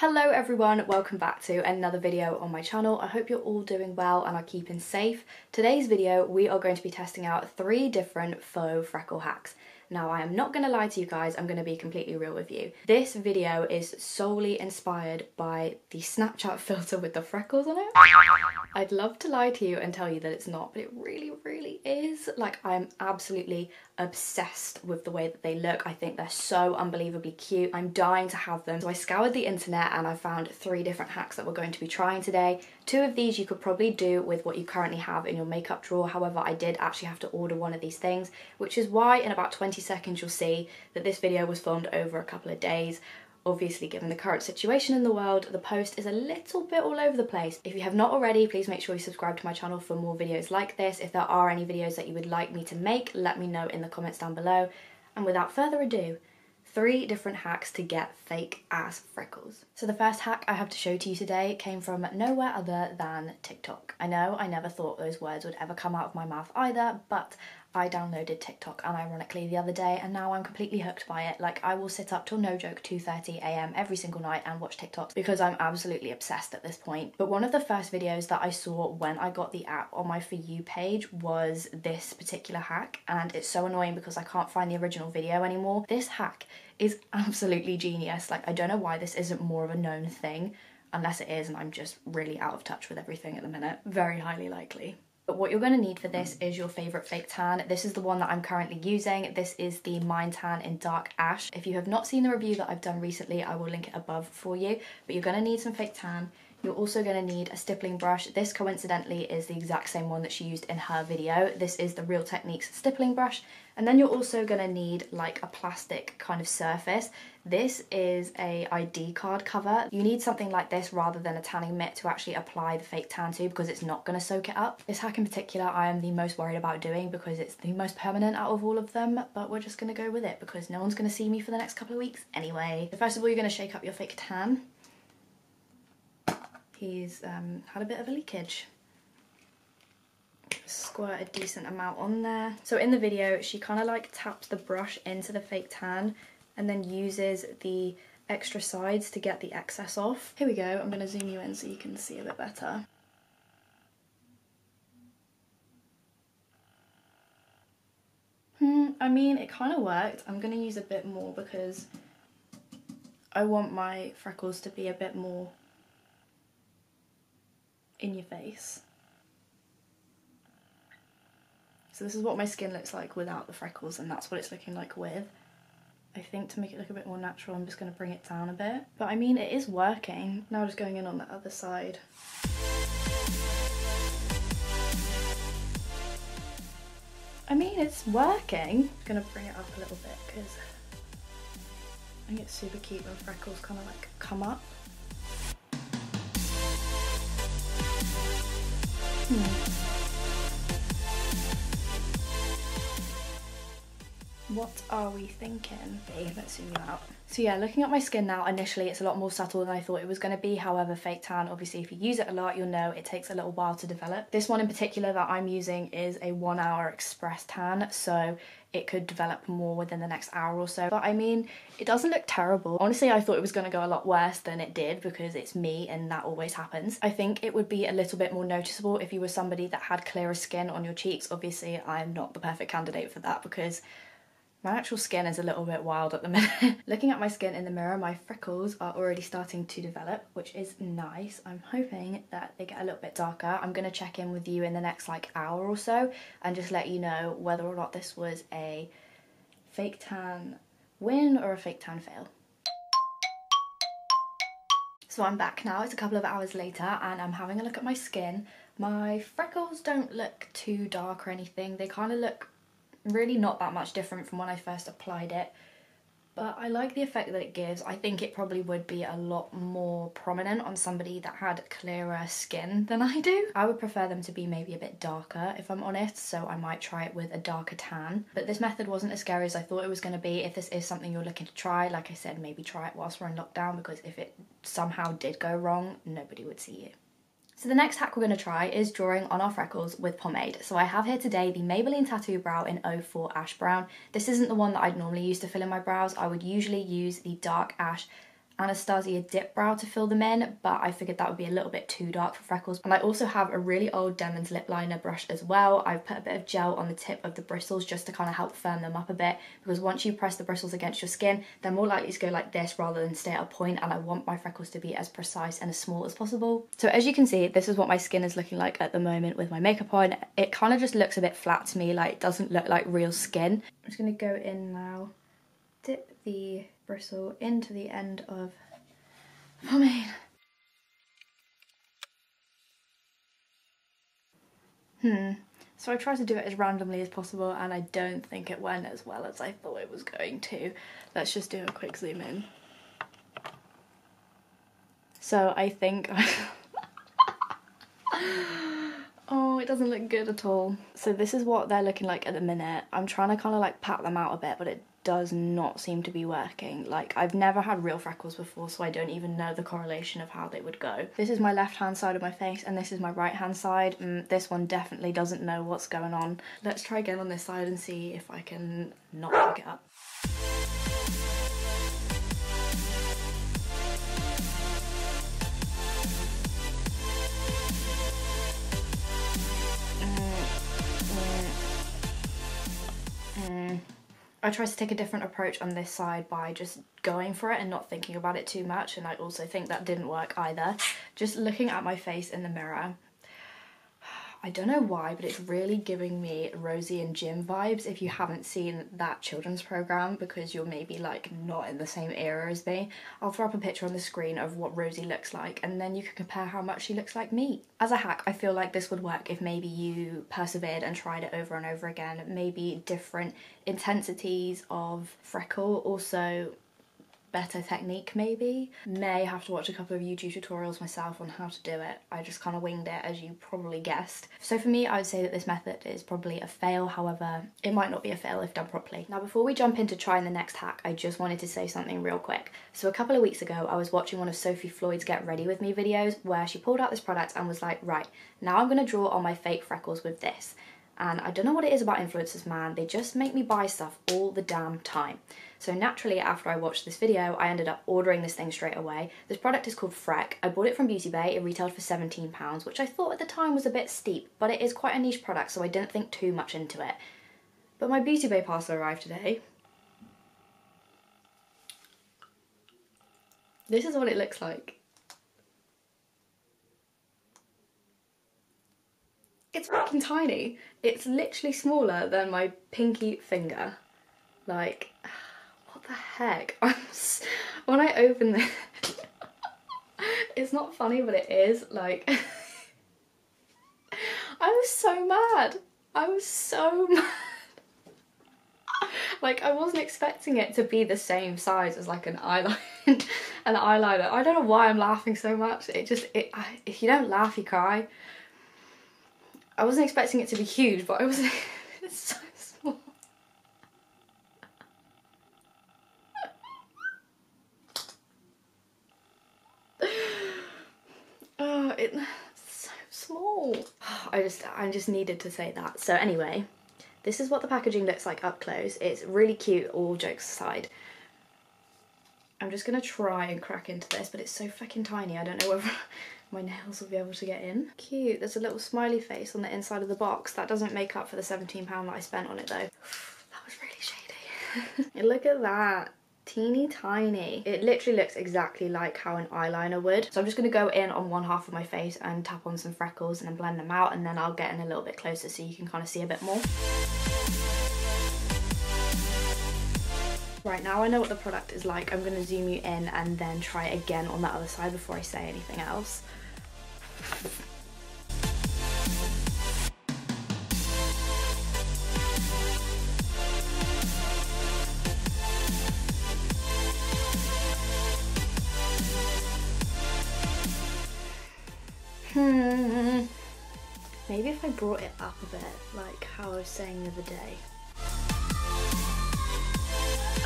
Hello everyone, welcome back to another video on my channel. I hope you're all doing well and are keeping safe. Today's video we are going to be testing out three different faux freckle hacks. Now I am not going to lie to you guys, I'm going to be completely real with you. This video is solely inspired by the Snapchat filter with the freckles on it. I'd love to lie to you and tell you that it's not, but it really, really is. Like I'm absolutely obsessed with the way that they look. I think they're so unbelievably cute. I'm dying to have them. So I scoured the internet and I found three different hacks that we're going to be trying today. Two of these you could probably do with what you currently have in your makeup drawer. However, I did actually have to order one of these things, which is why in about 20 seconds you'll see that this video was filmed over a couple of days. Obviously, given the current situation in the world, the post is a little bit all over the place. If you have not already, please make sure you subscribe to my channel for more videos like this. If there are any videos that you would like me to make, let me know in the comments down below. And without further ado, three different hacks to get fake ass freckles. So the first hack I have to show to you today came from nowhere other than TikTok. I know I never thought those words would ever come out of my mouth either, but I downloaded TikTok unironically the other day and now I'm completely hooked by it. Like I will sit up till no joke 2.30am every single night and watch TikToks because I'm absolutely obsessed at this point. But one of the first videos that I saw when I got the app on my For You page was this particular hack and it's so annoying because I can't find the original video anymore. This hack is absolutely genius. Like I don't know why this isn't more of a known thing unless it is and I'm just really out of touch with everything at the minute. Very highly likely. But what you're going to need for this is your favourite fake tan. This is the one that I'm currently using. This is the Mine Tan in Dark Ash. If you have not seen the review that I've done recently, I will link it above for you. But you're going to need some fake tan. You're also going to need a stippling brush. This coincidentally is the exact same one that she used in her video. This is the Real Techniques stippling brush. And then you're also going to need like a plastic kind of surface. This is a ID card cover. You need something like this rather than a tanning mitt to actually apply the fake tan to because it's not going to soak it up. This hack in particular I am the most worried about doing because it's the most permanent out of all of them but we're just going to go with it because no one's going to see me for the next couple of weeks anyway. First of all you're going to shake up your fake tan he's um, had a bit of a leakage. Squirt a decent amount on there. So in the video, she kind of like taps the brush into the fake tan and then uses the extra sides to get the excess off. Here we go, I'm going to zoom you in so you can see a bit better. Hmm, I mean, it kind of worked. I'm going to use a bit more because I want my freckles to be a bit more in your face. So this is what my skin looks like without the freckles and that's what it's looking like with. I think to make it look a bit more natural I'm just going to bring it down a bit. But I mean it is working. Now just going in on the other side. I mean it's working. I'm going to bring it up a little bit because I think it's super cute when freckles kind of like come up. Hmm. What are we thinking? Okay, let's zoom you out. So yeah, looking at my skin now, initially it's a lot more subtle than I thought it was going to be. However, fake tan, obviously if you use it a lot, you'll know it takes a little while to develop. This one in particular that I'm using is a one hour express tan. So it could develop more within the next hour or so. But I mean, it doesn't look terrible. Honestly, I thought it was going to go a lot worse than it did because it's me and that always happens. I think it would be a little bit more noticeable if you were somebody that had clearer skin on your cheeks. Obviously, I'm not the perfect candidate for that because my actual skin is a little bit wild at the minute. Looking at my skin in the mirror, my freckles are already starting to develop, which is nice. I'm hoping that they get a little bit darker. I'm to check in with you in the next like hour or so and just let you know whether or not this was a fake tan win or a fake tan fail. So I'm back now, it's a couple of hours later and I'm having a look at my skin. My freckles don't look too dark or anything, they kind of look really not that much different from when I first applied it but I like the effect that it gives. I think it probably would be a lot more prominent on somebody that had clearer skin than I do. I would prefer them to be maybe a bit darker if I'm honest, so I might try it with a darker tan. But this method wasn't as scary as I thought it was going to be. If this is something you're looking to try, like I said, maybe try it whilst we're in lockdown because if it somehow did go wrong, nobody would see you. So the next hack we're going to try is drawing on our freckles with pomade. So I have here today the Maybelline Tattoo Brow in 04 Ash Brown. This isn't the one that I'd normally use to fill in my brows. I would usually use the Dark Ash Anastasia Dip Brow to fill them in, but I figured that would be a little bit too dark for freckles. And I also have a really old Demons lip liner brush as well. I've put a bit of gel on the tip of the bristles just to kind of help firm them up a bit because once you press the bristles against your skin, they're more likely to go like this rather than stay at a point and I want my freckles to be as precise and as small as possible. So as you can see, this is what my skin is looking like at the moment with my makeup on. It kind of just looks a bit flat to me, like it doesn't look like real skin. I'm just gonna go in now, dip the bristle into the end of pomade. Hmm. So I tried to do it as randomly as possible and I don't think it went as well as I thought it was going to. Let's just do a quick zoom in. So I think... oh, it doesn't look good at all. So this is what they're looking like at the minute. I'm trying to kind of like pat them out a bit, but it does not seem to be working. Like I've never had real freckles before so I don't even know the correlation of how they would go. This is my left hand side of my face and this is my right hand side. Mm, this one definitely doesn't know what's going on. Let's try again on this side and see if I can not pick it up. I tried to take a different approach on this side by just going for it and not thinking about it too much and I also think that didn't work either. Just looking at my face in the mirror I don't know why, but it's really giving me Rosie and Jim vibes if you haven't seen that children's program because you're maybe like not in the same era as me. I'll throw up a picture on the screen of what Rosie looks like and then you can compare how much she looks like me. As a hack, I feel like this would work if maybe you persevered and tried it over and over again. Maybe different intensities of freckle, also better technique maybe. May have to watch a couple of YouTube tutorials myself on how to do it. I just kind of winged it as you probably guessed. So for me I would say that this method is probably a fail however it might not be a fail if done properly. Now before we jump into trying the next hack I just wanted to say something real quick. So a couple of weeks ago I was watching one of Sophie Floyd's Get Ready With Me videos where she pulled out this product and was like right now I'm going to draw on my fake freckles with this and I don't know what it is about influencers man they just make me buy stuff all the damn time. So naturally, after I watched this video, I ended up ordering this thing straight away. This product is called Freck. I bought it from Beauty Bay. It retailed for £17, which I thought at the time was a bit steep, but it is quite a niche product, so I didn't think too much into it. But my Beauty Bay parcel arrived today. This is what it looks like. It's fucking tiny. It's literally smaller than my pinky finger. Like, what the heck? I'm when I open this, it's not funny, but it is. Like, I was so mad. I was so mad. like, I wasn't expecting it to be the same size as like an eyeliner. an eyeliner. I don't know why I'm laughing so much. It just, it, I, if you don't laugh, you cry. I wasn't expecting it to be huge, but I was, it's so small. oh, it, it's so small. I just, I just needed to say that. So anyway, this is what the packaging looks like up close. It's really cute, all jokes aside. I'm just gonna try and crack into this, but it's so fucking tiny. I don't know whether my nails will be able to get in. Cute, there's a little smiley face on the inside of the box. That doesn't make up for the 17 pound that I spent on it though. that was really shady. Look at that teeny tiny. It literally looks exactly like how an eyeliner would. So I'm just going to go in on one half of my face and tap on some freckles and then blend them out and then I'll get in a little bit closer so you can kind of see a bit more. Right, now I know what the product is like, I'm going to zoom you in and then try again on the other side before I say anything else. Hmm. Maybe if I brought it up a bit, like how I was saying the other day.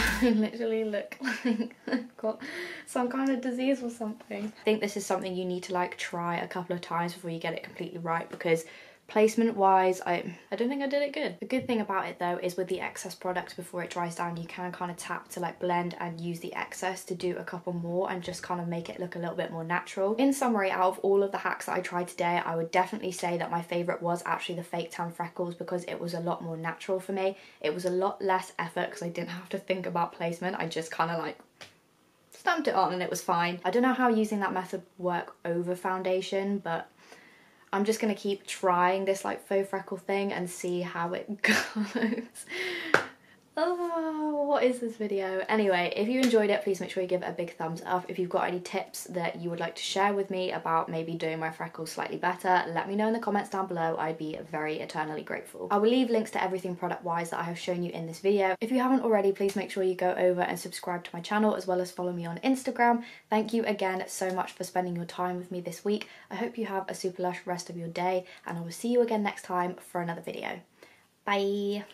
I literally look like I've got some kind of disease or something. I think this is something you need to like try a couple of times before you get it completely right because Placement wise, I, I don't think I did it good. The good thing about it though is with the excess product before it dries down, you can kind of tap to like blend and use the excess to do a couple more and just kind of make it look a little bit more natural. In summary, out of all of the hacks that I tried today, I would definitely say that my favorite was actually the fake tan freckles because it was a lot more natural for me. It was a lot less effort because I didn't have to think about placement. I just kind of like stamped it on and it was fine. I don't know how using that method work over foundation, but I'm just gonna keep trying this like faux freckle thing and see how it goes. Oh, what is this video? Anyway, if you enjoyed it, please make sure you give it a big thumbs up. If you've got any tips that you would like to share with me about maybe doing my freckles slightly better, let me know in the comments down below. I'd be very eternally grateful. I will leave links to everything product-wise that I have shown you in this video. If you haven't already, please make sure you go over and subscribe to my channel as well as follow me on Instagram. Thank you again so much for spending your time with me this week. I hope you have a super lush rest of your day and I will see you again next time for another video. Bye!